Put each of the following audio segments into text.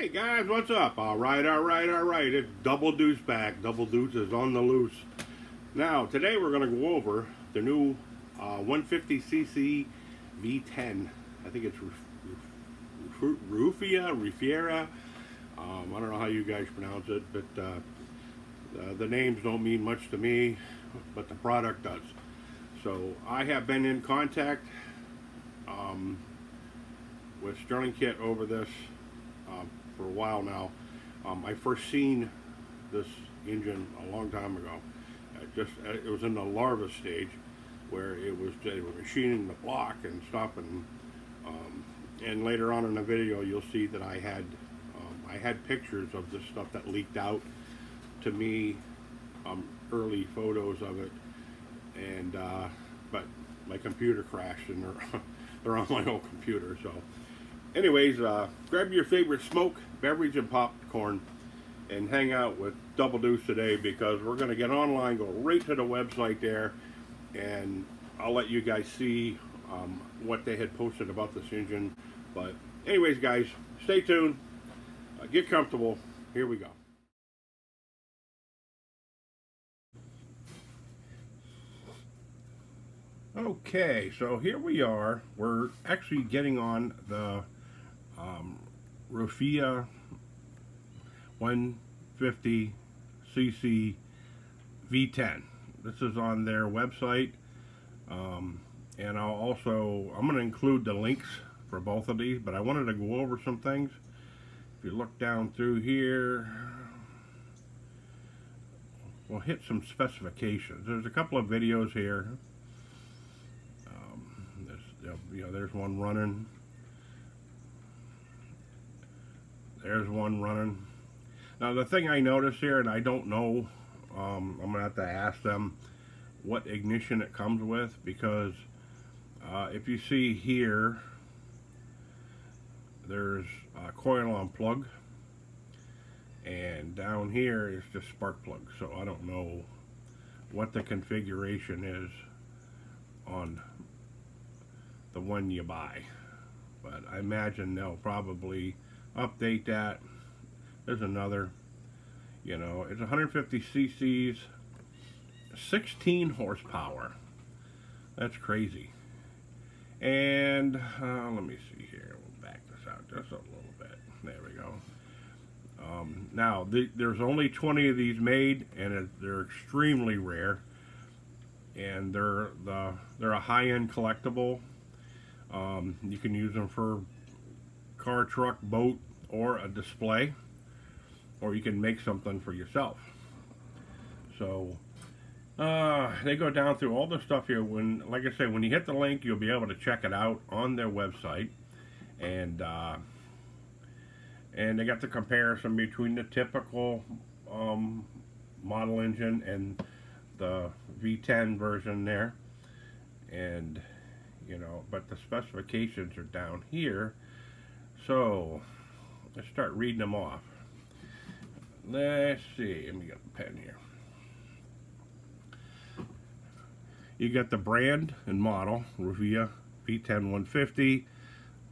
Hey guys, what's up? All right, all right, all right. It's Double Deuce back. Double Deuce is on the loose. Now, today we're going to go over the new uh, 150cc V10. I think it's Rufia, Rufiera. Um, I don't know how you guys pronounce it, but uh, uh, the names don't mean much to me, but the product does. So I have been in contact um, with Stirlingkit over this uh, for a while now. Um, I first seen this engine a long time ago. just uh, it was in the larva stage where it was they were machining the block and stuff and um, and later on in the video you'll see that I had um, I had pictures of the stuff that leaked out to me um, early photos of it and uh, but my computer crashed and they're on my old computer so anyways uh, grab your favorite smoke beverage and popcorn and hang out with Double Deuce today because we're going to get online go right to the website there and I'll let you guys see um, what they had posted about this engine. But anyways guys stay tuned. Uh, get comfortable. Here we go. Okay, so here we are. We're actually getting on the um, Rufia 150cc V10. This is on their website. Um, and I'll also, I'm going to include the links for both of these, but I wanted to go over some things. If you look down through here, we'll hit some specifications. There's a couple of videos here you know, there's one running. There's one running. Now the thing I noticed here, and I don't know, um, I'm gonna have to ask them what ignition it comes with because uh, if you see here, there's a coil on plug, and down here is just spark plug. So I don't know what the configuration is on the one you buy. But I imagine they'll probably update that. There's another, you know, it's 150 cc's, 16 horsepower. That's crazy. And uh, let me see here. We'll back this out just a little bit. There we go. Um, now, there's only 20 of these made, and it, they're extremely rare. And they're the they're a high-end collectible. Um, you can use them for car, truck, boat, or a display. Or you can make something for yourself. So, uh, they go down through all the stuff here. When, like I said, when you hit the link, you'll be able to check it out on their website. And, uh, and they got the comparison between the typical um, model engine and the V10 version there. And you know, but the specifications are down here. So, let's start reading them off. Let's see, let me get a pen here. You got the brand and model, Rufia V10 150,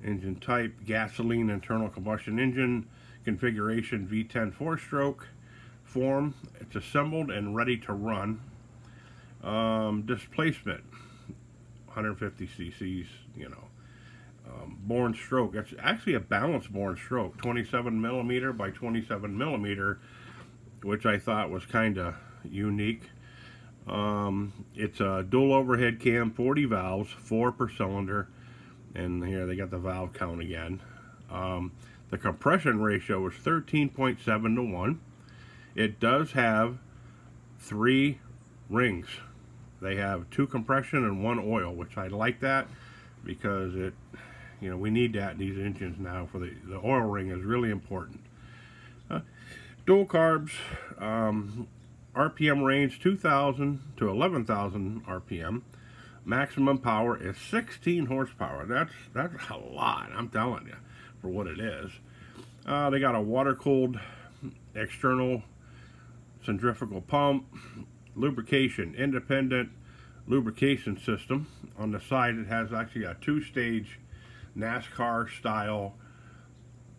engine type, gasoline internal combustion engine, configuration V10 4-stroke, form, it's assembled and ready to run. Um, displacement, 150 cc's, you know. Um, born stroke. It's actually a balanced born stroke, 27 millimeter by 27 millimeter, which I thought was kind of unique. Um, it's a dual overhead cam, 40 valves, four per cylinder, and here they got the valve count again. Um, the compression ratio is 13.7 to 1. It does have three rings they have two compression and one oil, which I like that because it, you know, we need that in these engines now for the, the oil ring is really important. Uh, dual carbs, um, RPM range 2,000 to 11,000 RPM. Maximum power is 16 horsepower. That's that's a lot, I'm telling you, for what it is. Uh, they got a water-cooled external centrifugal pump, lubrication, independent lubrication system. On the side it has actually a two-stage NASCAR style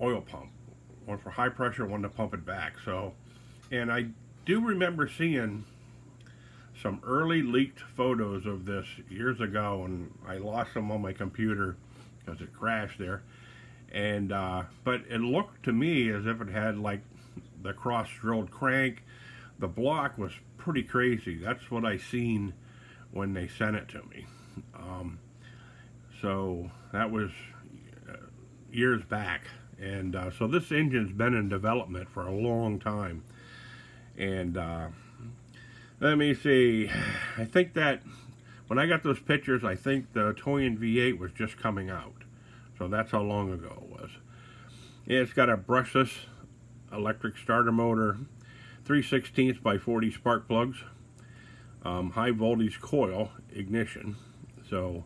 oil pump. one for high pressure, one to pump it back. So, and I do remember seeing some early leaked photos of this years ago, and I lost them on my computer because it crashed there. And uh, but it looked to me as if it had like the cross drilled crank. The block was pretty crazy. That's what I seen when they sent it to me. Um, so that was uh, years back. And uh, so this engine's been in development for a long time. And uh, let me see, I think that when I got those pictures, I think the Toyan V8 was just coming out. So that's how long ago it was. it's got a brushless electric starter motor, 3 16 by 40 spark plugs, um, high voltage coil ignition. So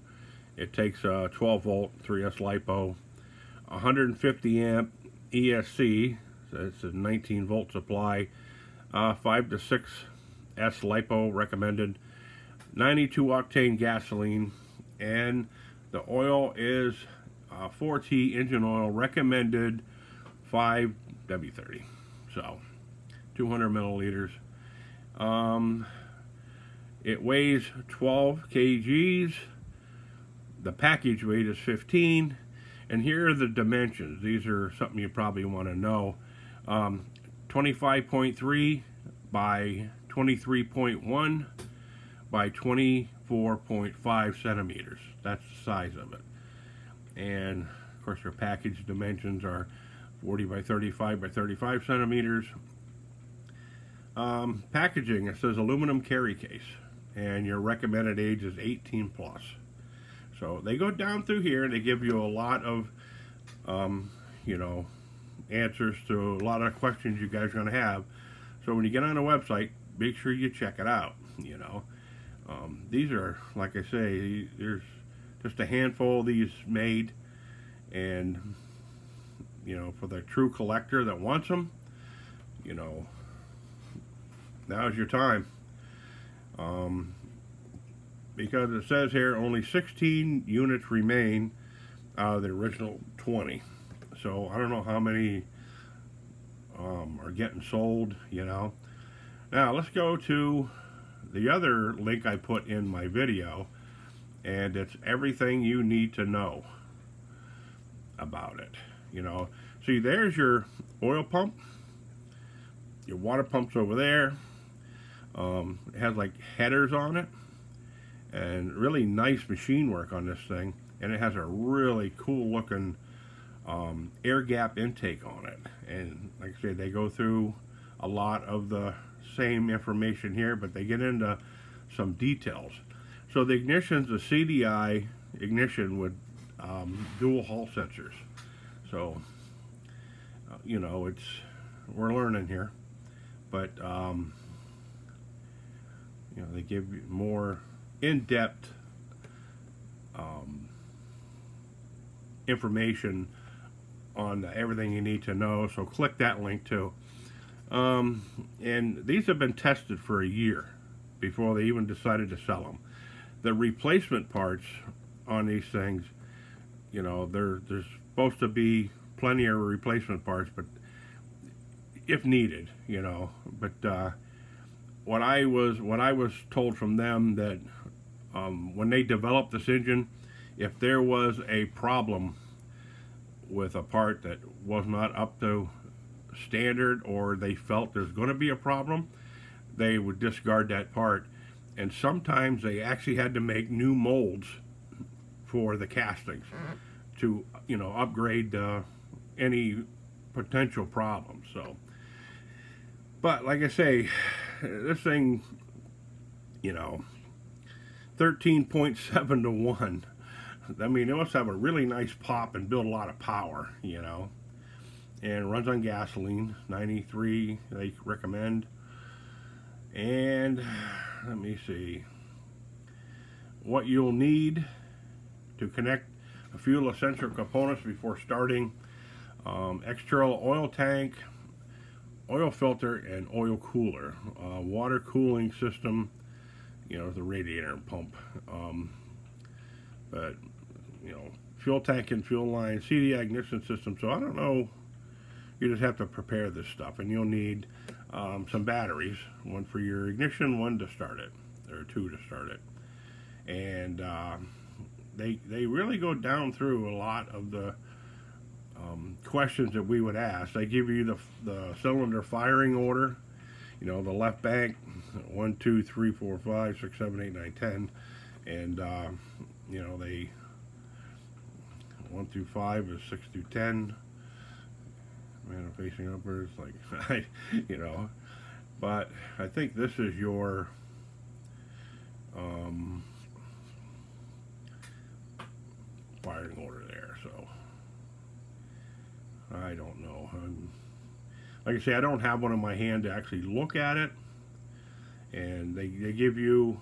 it takes a 12 volt 3S LiPo, 150 amp ESC, so it's a 19 volt supply, uh, 5 to 6 S LiPo recommended, 92 octane gasoline, and the oil is uh, 4T engine oil recommended 5 W30. So 200 milliliters. Um, it weighs 12 kgs. The package weight is 15. And here are the dimensions. These are something you probably want to know. Um, 25.3 by 23.1 by 24.5 centimeters. That's the size of it. And of course, your package dimensions are 40 by 35 by 35 centimeters. Um, packaging, it says aluminum carry case, and your recommended age is 18 plus. So they go down through here and they give you a lot of, um, you know, answers to a lot of questions you guys are going to have. So when you get on the website, make sure you check it out, you know. Um, these are, like I say, there's just a handful of these made, and, you know, for the true collector that wants them, you know, now's your time. Um, because it says here only 16 units remain out of the original 20. So I don't know how many um, are getting sold, you know. Now let's go to the other link I put in my video and it's everything you need to know about it, you know. See, there's your oil pump. Your water pump's over there. Um, it has like headers on it and really nice machine work on this thing and it has a really cool looking um, air gap intake on it. And like I said they go through a lot of the same information here but they get into some details. So the ignition's a CDI ignition with um, dual hall sensors. So uh, you know it's we're learning here but um, you know, they give you more in-depth um, information on everything you need to know. So click that link too. Um, and these have been tested for a year before they even decided to sell them. The replacement parts on these things, you know, there there's supposed to be plenty of replacement parts, but if needed, you know, but uh, what I was what I was told from them that um, when they developed this engine, if there was a problem with a part that was not up to standard or they felt there's going to be a problem, they would discard that part. And sometimes they actually had to make new molds for the castings to, you know, upgrade uh, any potential problems. So, but like I say, this thing, you know, 13.7 to 1. I mean, it must have a really nice pop and build a lot of power, you know. And runs on gasoline, 93 they recommend. And let me see. What you'll need to connect a few essential components before starting. Um, external oil tank, oil filter and oil cooler. Uh, water cooling system, you know, the radiator and pump. Um, but, you know, fuel tank and fuel line, CDI ignition system. So I don't know, you just have to prepare this stuff, and you'll need um, some batteries, one for your ignition, one to start it, or two to start it, and uh, they they really go down through a lot of the um, questions that we would ask. They give you the the cylinder firing order, you know, the left bank, one, two, three, four, five, six, seven, eight, nine, ten, and uh, you know they one through five is six through ten. Man, I'm facing upwards, like you know, but I think this is your um, firing order there. So I don't know. I'm, like I say, I don't have one in my hand to actually look at it, and they they give you,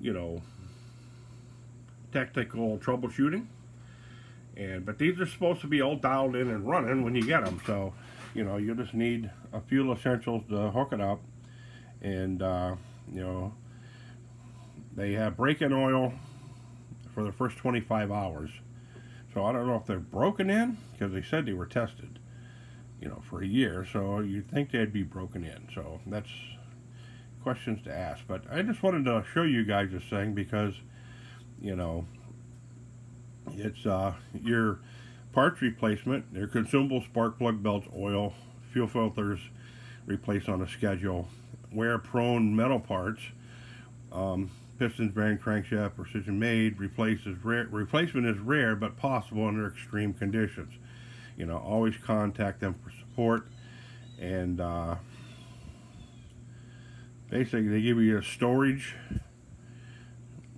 you know, technical troubleshooting. And but these are supposed to be all dialed in and running when you get them. So, you know, you just need a few essentials to hook it up, and uh, you know, they have break-in oil for the first 25 hours. So I don't know if they're broken in because they said they were tested, you know, for a year. So you'd think they'd be broken in. So that's questions to ask. But I just wanted to show you guys this thing because, you know, it's uh, your parts replacement, your consumable spark plug belts, oil, fuel filters replaced on a schedule, wear prone metal parts, um, pistons, bearing, crankshaft, precision made, replaces rare, replacement is rare but possible under extreme conditions. You know, always contact them for support and uh, basically they give you a storage,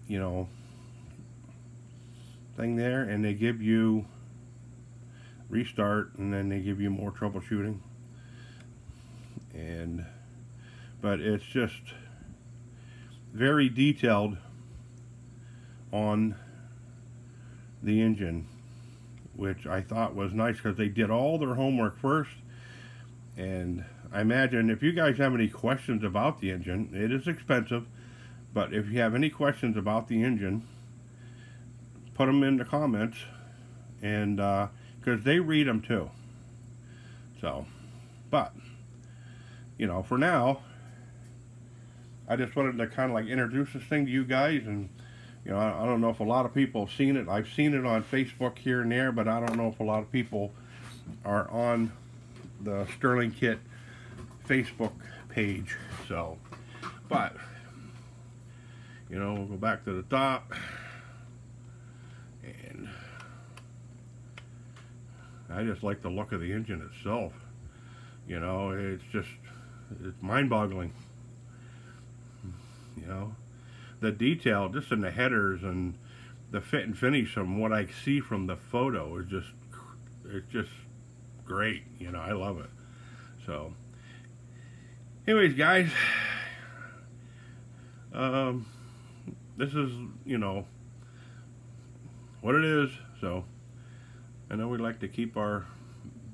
you know, thing there and they give you restart and then they give you more troubleshooting. And but it's just very detailed on the engine which I thought was nice because they did all their homework first and I imagine if you guys have any questions about the engine it is expensive but if you have any questions about the engine put them in the comments and because uh, they read them too. So but you know for now I just wanted to kind of like introduce this thing to you guys and you know I, I don't know if a lot of people have seen it. I've seen it on Facebook here and there but I don't know if a lot of people are on the Stirlingkit Facebook page so but you know we'll go back to the top And I just like the look of the engine itself. You know, it's just, it's mind-boggling. You know, the detail just in the headers and the fit and finish from what I see from the photo is just, it's just great. You know, I love it. So, anyways, guys, um, this is, you know, what it is. So, I know we like to keep our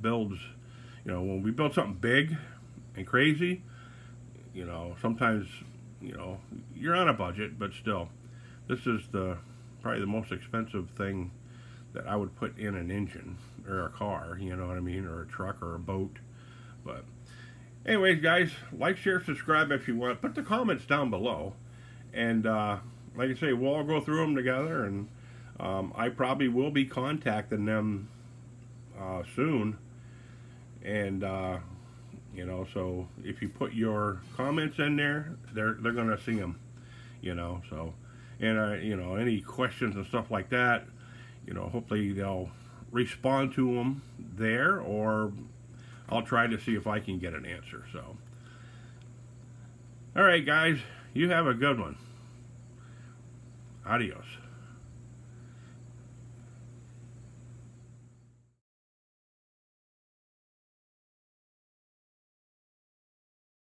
builds, you know, when we build something big and crazy, you know, sometimes, you know, you're on a budget, but still, this is the probably the most expensive thing that I would put in an engine or a car, you know what I mean, or a truck or a boat. But anyways, guys, like, share, subscribe if you want. Put the comments down below. And uh, like I say, we'll all go through them together and um, I probably will be contacting them uh, soon. And, uh, you know, so if you put your comments in there, they're, they're going to see them, you know, so, and, uh, you know, any questions and stuff like that, you know, hopefully they'll respond to them there or I'll try to see if I can get an answer, so. All right, guys, you have a good one. Adios.